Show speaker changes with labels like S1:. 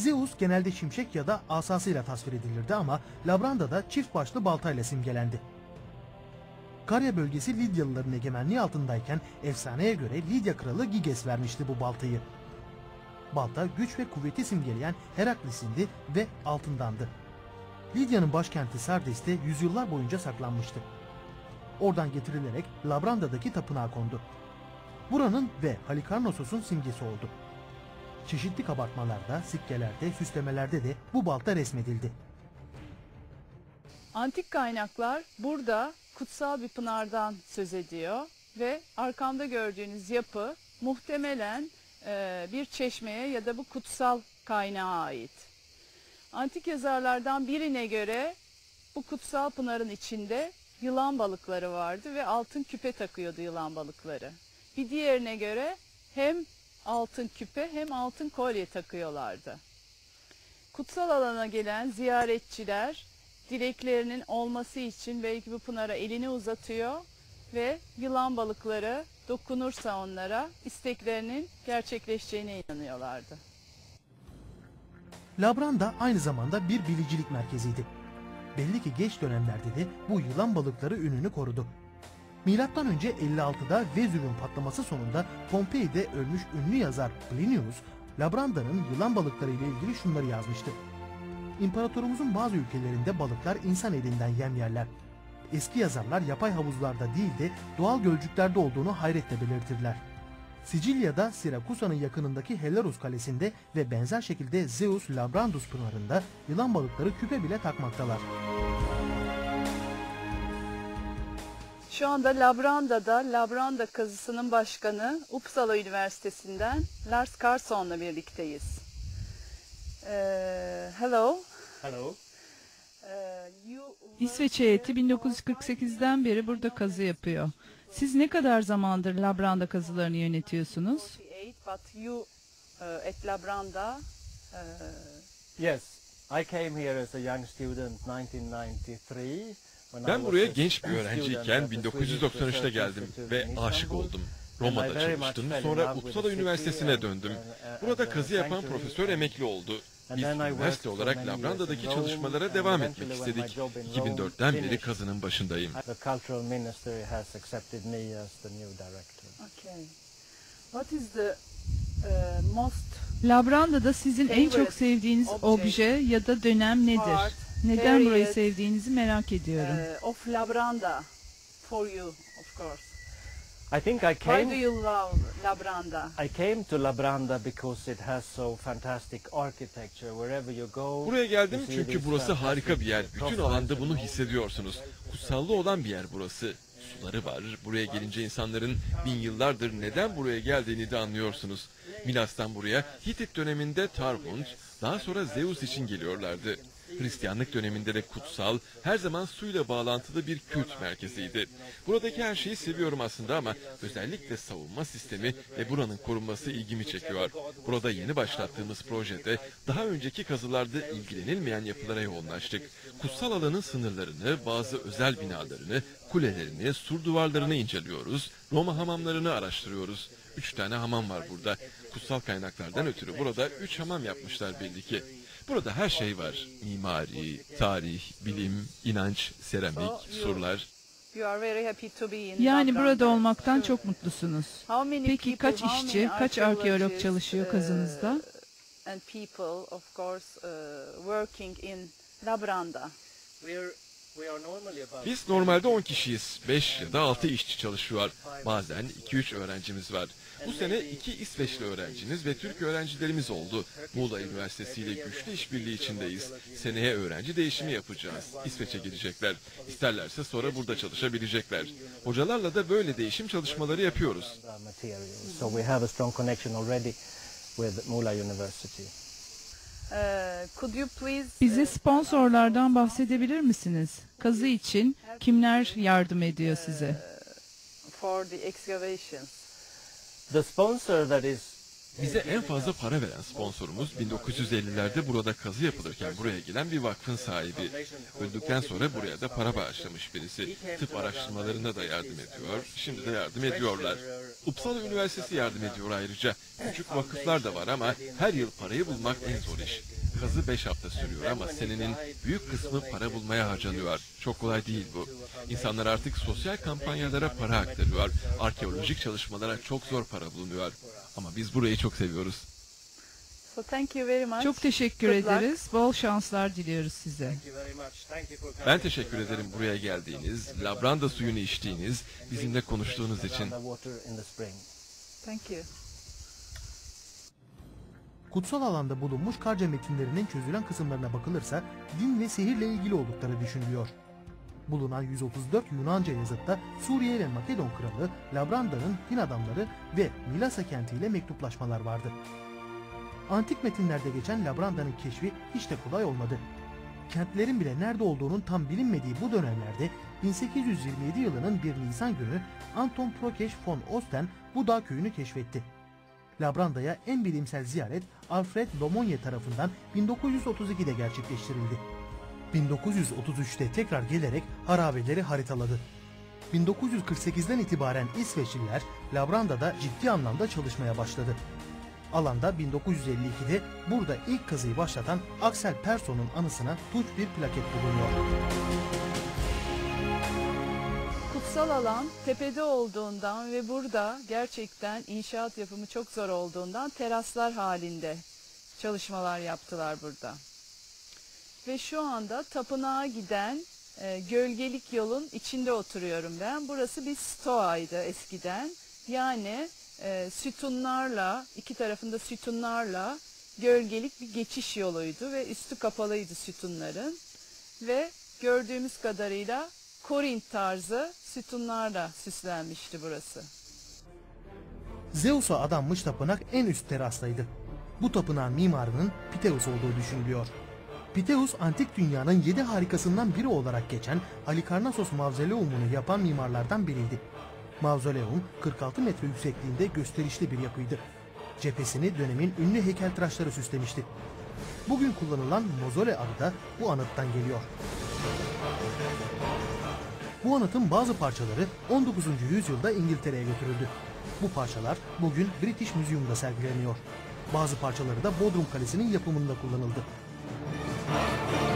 S1: Zeus genelde şimşek ya da asasıyla tasvir edilirdi ama Labranda'da çift başlı baltayla simgelendi. Karya bölgesi Lidyalıların egemenliği altındayken efsaneye göre Lidya kralı Giges vermişti bu baltayı. Balta güç ve kuvveti simgeleyen Herakles'indi ve altındandı. Lidya'nın başkenti Sardes'te yüzyıllar boyunca saklanmıştı. Oradan getirilerek Labranda'daki tapınağa kondu. Buranın ve Halikarnassos'un simgesi oldu. Çeşitli kabartmalarda, sikkelerde, süslemelerde de bu balta resmedildi.
S2: Antik kaynaklar burada kutsal bir pınardan söz ediyor ve arkamda gördüğünüz yapı muhtemelen e, bir çeşmeye ya da bu kutsal kaynağa ait. Antik yazarlardan birine göre bu kutsal pınarın içinde yılan balıkları vardı ve altın küpe takıyordu yılan balıkları. Bir diğerine göre hem altın küpe hem altın kolye takıyorlardı. Kutsal alana gelen ziyaretçiler dileklerinin olması için belki bu pınara elini uzatıyor ve yılan balıkları dokunursa onlara isteklerinin gerçekleşeceğine inanıyorlardı.
S1: Labranda aynı zamanda bir bilicilik merkeziydi. Belli ki geç dönemlerde de bu yılan balıkları ününü korudu. Milattan önce 56'da Vezüv'ün patlaması sonunda Pompei'de ölmüş ünlü yazar Plinius, Labranda'nın yılan balıkları ile ilgili şunları yazmıştı. İmparatorumuzun bazı ülkelerinde balıklar insan elinden yem yerler. Eski yazarlar yapay havuzlarda değil de doğal gölcüklerde olduğunu hayretle belirtirler. Sicilya'da Sirakusa'nın yakınındaki Hellerus Kalesi'nde ve benzer şekilde Zeus Labrandus Pınarı'nda yılan balıkları küpe bile takmaktalar.
S2: Şu anda Labranda'da Labranda kazısının başkanı Uppsala Üniversitesi'nden Lars Carlsson'la birlikteyiz. Ee, hello.
S3: Hello.
S2: You
S4: İsveç heyeti 1948'den beri burada kazı yapıyor. Siz ne kadar zamandır Labranda kazılarını yönetiyorsunuz?
S2: 48, but you uh, at Labranda uh,
S3: Yes, I came here as a young student 1993.
S5: Ben buraya genç bir öğrenciyken
S3: at the Swedish
S5: 1993'te
S3: Research
S5: geldim ve aşık oldum. Roma'da çalıştım. Sonra Uppsala Üniversitesi'ne döndüm.
S3: and- and
S5: Burada
S3: the
S5: kazı yapan profesör emekli oldu. Biz üniversite olarak Labranda'daki çalışmalara devam etmek istedik.
S3: job in Rome
S5: 2004'ten beri kazının başındayım.
S2: Uh,
S4: Labranda'da sizin en çok sevdiğiniz obje ya da dönem nedir? Neden burayı sevdiğinizi merak ediyorum.
S2: uh, of Labranda for you, of course?
S3: I think I
S2: Why do
S3: came
S2: you love Labranda?
S3: I came to Labranda because it has so fantastic architecture wherever you go.
S5: Buraya geldim
S3: you see
S5: çünkü burası harika bir yer. Bütün alanda
S3: and
S5: bunu hissediyorsunuz. Kutsallı olan bir yer burası. Suları var. Buraya gelince insanların bin yıllardır neden buraya geldiğini de anlıyorsunuz. Milas'tan buraya Hitit döneminde Tarhund, daha sonra Zeus için geliyorlardı. Hristiyanlık döneminde de kutsal, her zaman suyla bağlantılı bir kült merkeziydi. Buradaki her şeyi seviyorum aslında ama özellikle savunma sistemi ve buranın korunması ilgimi çekiyor. Burada yeni başlattığımız projede daha önceki kazılarda ilgilenilmeyen yapılara yoğunlaştık. Kutsal alanın sınırlarını, bazı özel binalarını, kulelerini, sur duvarlarını inceliyoruz. Roma hamamlarını araştırıyoruz. Üç tane hamam var burada. Kutsal kaynaklardan ötürü burada üç hamam yapmışlar belli ki. Burada her şey var. Mimari, tarih, bilim, inanç, seramik, surlar.
S2: Be in
S4: Yani burada olmaktan çok mutlusunuz. Peki kaç işçi, kaç arkeolog çalışıyor
S2: uh,
S4: kazınızda?
S2: and people, of course, uh, working in Labranda.
S3: We're,
S5: Biz normalde 10 kişiyiz. 5 ya da 6 işçi çalışıyor. Bazen 2-3 öğrencimiz var. Bu sene 2 İsveçli öğrencimiz ve Türk öğrencilerimiz oldu. Muğla Üniversitesi ile güçlü işbirliği içindeyiz. Seneye öğrenci değişimi yapacağız. İsveç'e gelecekler. İsterlerse sonra burada çalışabilecekler. Hocalarla da böyle değişim çalışmaları yapıyoruz.
S3: So we have a strong connection already with Mula University.
S2: Uh, could you please
S4: Bize
S2: uh,
S4: sponsorlardan bahsedebilir misiniz? Kazı için kimler yardım ediyor size?
S2: for the excavations?
S3: The sponsor that is
S5: Bize en fazla para veren sponsorumuz 1950'lerde burada kazı yapılırken buraya gelen bir vakfın sahibi. Öldükten sonra buraya da para bağışlamış birisi. Tıp araştırmalarına da yardım ediyor. Şimdi de yardım ediyorlar. Uppsala Üniversitesi yardım ediyor ayrıca. Küçük vakıflar da var ama her yıl parayı bulmak en zor iş. Kazı 5 hafta sürüyor ama senenin büyük kısmı para bulmaya harcanıyor. Çok kolay değil bu. İnsanlar artık sosyal kampanyalara para aktarıyor. Arkeolojik çalışmalara çok zor para bulunuyor. Ama biz burayı çok seviyoruz.
S2: So thank you very much.
S4: Çok teşekkür
S2: Good luck.
S4: ederiz. Bol şanslar diliyoruz size.
S3: Thank you very much. Thank you for coming.
S5: Ben teşekkür ederim buraya geldiğiniz, labranda suyunu içtiğiniz, bizimle konuştuğunuz için.
S2: Thank you.
S1: Kutsal alanda bulunmuş Karca metinlerinin çözülen kısımlarına bakılırsa din ve sihirle ilgili oldukları düşünülüyor. Bulunan 134 Yunanca yazıtta Suriye ile Makedon kralı Labranda'nın din adamları ve Milasa kentiyle mektuplaşmalar vardı. Antik metinlerde geçen Labranda'nın keşfi hiç de kolay olmadı. Kentlerin bile nerede olduğunun tam bilinmediği bu dönemlerde 1827 yılının 1 Nisan günü Anton Prokeş von Osten bu dağ köyünü keşfetti. Labranda'ya en bilimsel ziyaret Alfred Lomonye tarafından 1932'de gerçekleştirildi. 1933'te tekrar gelerek harabeleri haritaladı. 1948'den itibaren İsveçliler Labranda'da ciddi anlamda çalışmaya başladı. Alanda 1952'de burada ilk kazıyı başlatan Axel Person'un anısına tunç bir plaket bulunuyor.
S2: Kutsal alan tepede olduğundan ve burada gerçekten inşaat yapımı çok zor olduğundan teraslar halinde çalışmalar yaptılar burada. Ve şu anda tapınağa giden e, gölgelik yolun içinde oturuyorum ben. Burası bir stoaydı eskiden. Yani e, sütunlarla, iki tarafında sütunlarla gölgelik bir geçiş yoluydu ve üstü kapalıydı sütunların. Ve gördüğümüz kadarıyla Korint tarzı sütunlarla süslenmişti burası.
S1: Zeus'a adanmış tapınak en üst terastaydı. Bu tapınağın mimarının Piteus olduğu düşünülüyor. Piteus antik dünyanın yedi harikasından biri olarak geçen Halikarnassos mavzoleumunu yapan mimarlardan biriydi. Mavzoleum 46 metre yüksekliğinde gösterişli bir yapıydı. Cephesini dönemin ünlü heykeltıraşları süslemişti. Bugün kullanılan mozole adı da bu anıttan geliyor. Bu anıtın bazı parçaları 19. yüzyılda İngiltere'ye götürüldü. Bu parçalar bugün British Museum'da sergileniyor. Bazı parçaları da Bodrum Kalesi'nin yapımında kullanıldı. Thank you.